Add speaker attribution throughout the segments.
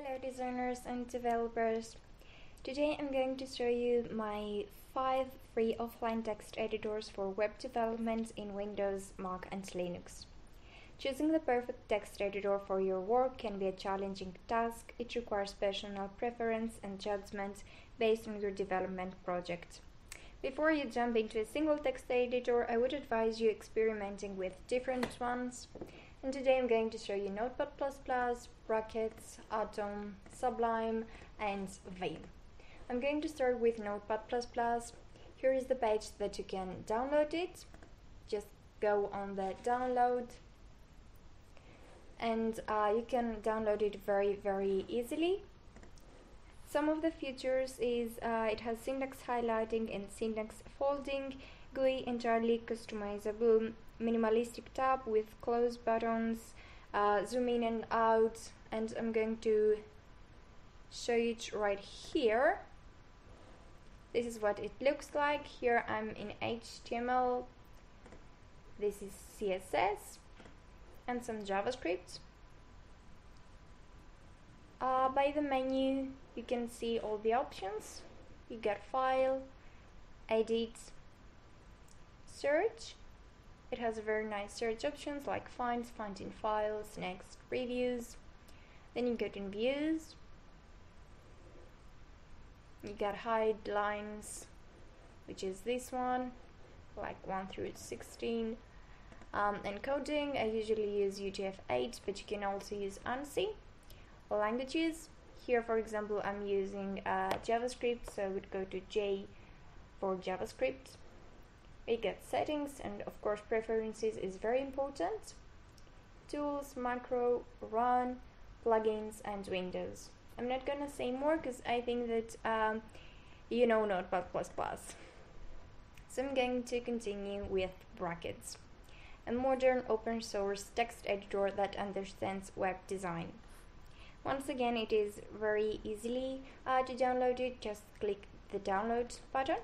Speaker 1: Hello designers and developers. Today I'm going to show you my 5 free offline text editors for web development in Windows, Mac and Linux. Choosing the perfect text editor for your work can be a challenging task. It requires personal preference and judgment based on your development project. Before you jump into a single text editor, I would advise you experimenting with different ones and today I'm going to show you Notepad++, Brackets, Atom, Sublime and Vim. I'm going to start with Notepad++. Here is the page that you can download it. Just go on the download and uh, you can download it very very easily. Some of the features is uh, it has syntax highlighting and syntax folding, GUI entirely customizable, minimalistic tab with close buttons, uh, zoom in and out, and I'm going to show it right here. This is what it looks like. Here I'm in HTML. This is CSS and some JavaScript. Uh, by the menu you can see all the options. You get file, edit, search it has very nice search options like find, find in files, next, reviews. Then you get in views. You get hide lines, which is this one, like 1 through 16. Um, encoding, I usually use UTF-8, but you can also use ANSI. Languages, here for example I'm using uh, JavaScript, so I would go to J for JavaScript we get settings and of course preferences is very important. Tools macro run plugins and windows. I'm not gonna say more because i think that um, you know notepad++ so i'm going to continue with brackets. A modern open source text editor that understands web design. Once again it is very easily uh, to download it. Just click the download button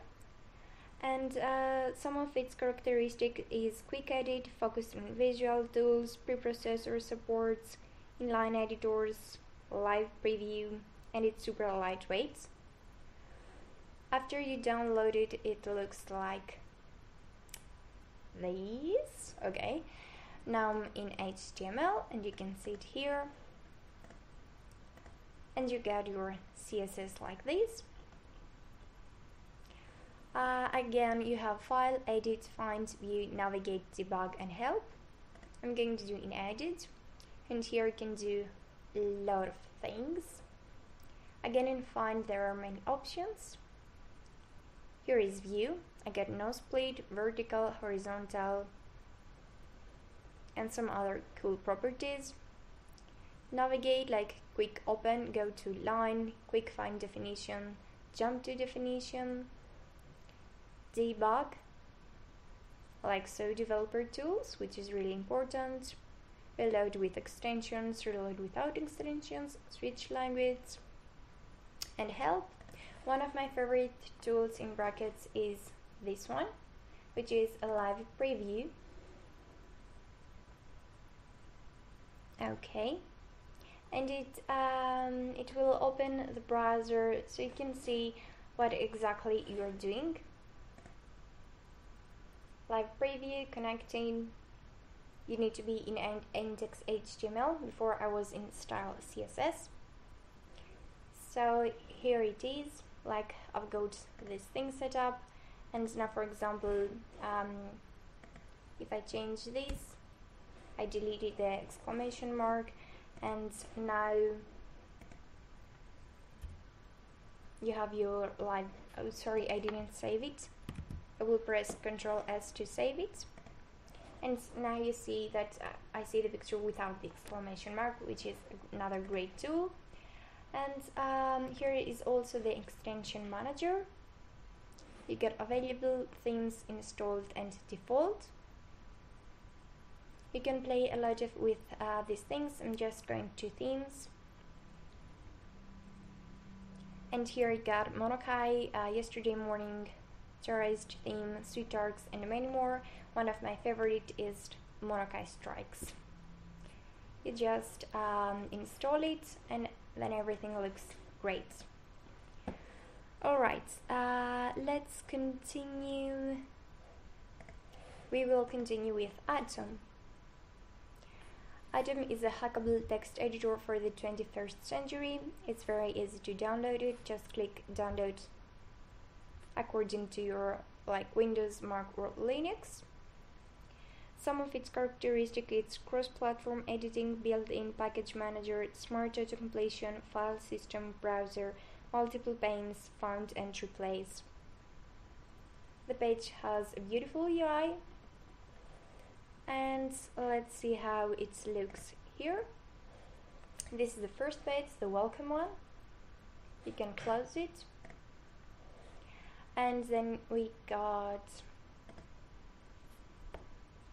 Speaker 1: and uh, some of its characteristic is quick edit, focused on visual tools, preprocessor supports, inline editors, live preview, and it's super lightweight. After you download it, it looks like this. Okay, now I'm in HTML and you can see it here. And you get your CSS like this. Uh, again, you have File, Edit, Find, View, Navigate, Debug, and Help. I'm going to do in Edit, and here you can do a lot of things. Again, in Find, there are many options. Here is View. I get no split, vertical, horizontal, and some other cool properties. Navigate, like quick open, go to line, quick find definition, jump to definition, debug like so developer tools which is really important. Reload with extensions reload without extensions switch language and help. One of my favorite tools in brackets is this one which is a live preview. Okay. And it um, it will open the browser so you can see what exactly you're doing live preview connecting. You need to be in index HTML before I was in style CSS so here it is like I've got this thing set up. And now for example um, if I change this I deleted the exclamation mark. And now you have your live oh sorry I didn't save it I will press Ctrl S to save it. And now you see that uh, I see the picture without the exclamation mark which is another great tool. And um, here is also the extension manager. You get available themes installed and default. You can play a lot of with uh, these things. I'm just going to themes. And here I got Monokai uh, yesterday morning terrorist theme, sweet arcs, and many more. One of my favorite is Monokai Strikes. You just um, install it and then everything looks great. Alright, uh, let's continue. We will continue with Atom. Atom is a hackable text editor for the 21st century. It's very easy to download it. Just click download according to your like Windows, Mac or Linux. Some of its characteristics it's cross-platform editing, built-in package manager, smart auto-completion, file system, browser, multiple panes, found and replace. The page has a beautiful UI and let's see how it looks here this is the first page the welcome one you can close it and then we got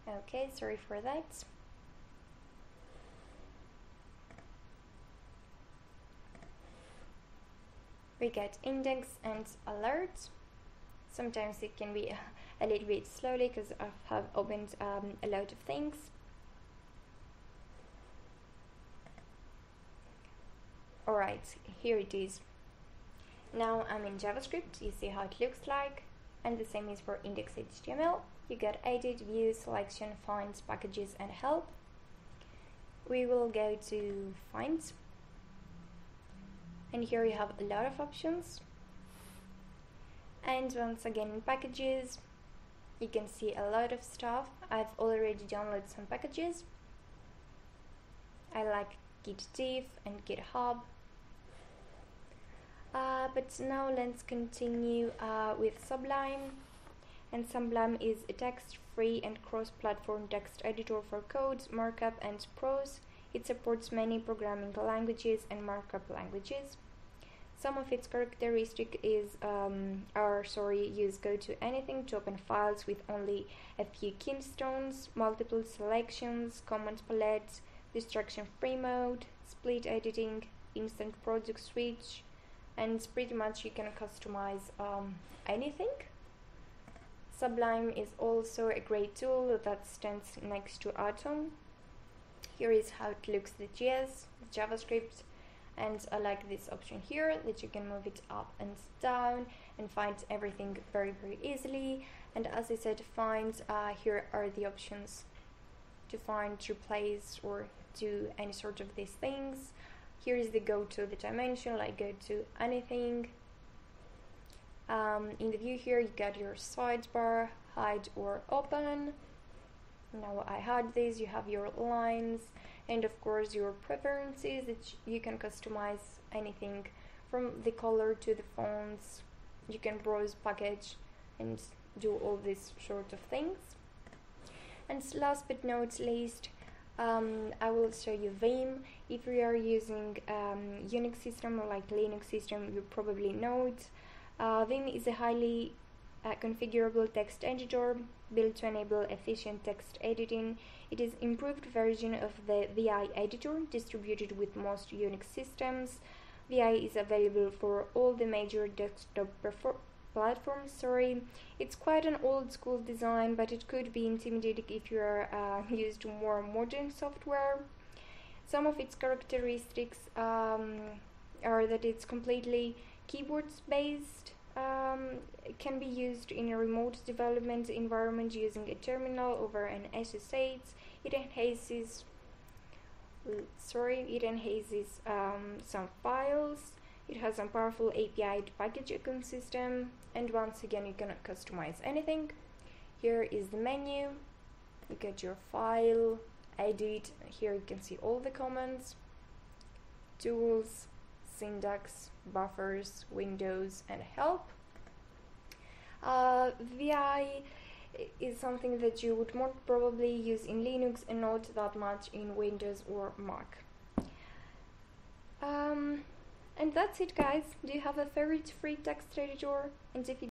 Speaker 1: okay sorry for that we get index and alert sometimes it can be a little bit slowly because I have opened um, a lot of things. Alright, here it is. Now I'm in JavaScript, you see how it looks like, and the same is for index.html. You get edit, view, selection, finds, packages, and help. We will go to finds, and here you have a lot of options. And once again, in packages, you can see a lot of stuff I've already downloaded some packages I like GitDiff and GitHub uh, but now let's continue uh, with Sublime and Sublime is a text-free and cross-platform text editor for codes, markup and prose. It supports many programming languages and markup languages. Some of its characteristic is um, are sorry use go to anything to open files with only a few keystones, multiple selections, command palette, distraction free mode, split editing, instant project switch, and it's pretty much you can customize um, anything. Sublime is also a great tool that stands next to Atom. Here is how it looks the JS, the JavaScript, and I like this option here that you can move it up and down and find everything very very easily and as I said find uh, here are the options to find replace or do any sort of these things here is the go to the dimension like go to anything. Um, in the view here you got your sidebar hide or open. Now I hide this you have your lines and of course your preferences that you can customize anything from the color to the fonts. You can browse package and do all these sort of things. And last but not least um, I will show you Vim if you are using um, Unix system or like Linux system you probably know it uh, Vim is a highly uh, configurable text editor built to enable efficient text editing. It is improved version of the VI editor distributed with most Unix systems. VI is available for all the major desktop platforms. Sorry, it's quite an old school design, but it could be intimidating if you are uh, used to more modern software. Some of its characteristics um, are that it's completely keyboards based um, can be used in a remote development environment using a terminal over an SSH. It enhances, sorry, it enhances um, some files. It has a powerful API to package ecosystem, and once again, you cannot customize anything. Here is the menu. You get your file, edit. Here you can see all the commands, tools, syntax, buffers, windows, and help. Uh, VI is something that you would more probably use in Linux and not that much in Windows or Mac. Um, and that's it guys. Do you have a favorite free text editor? And if you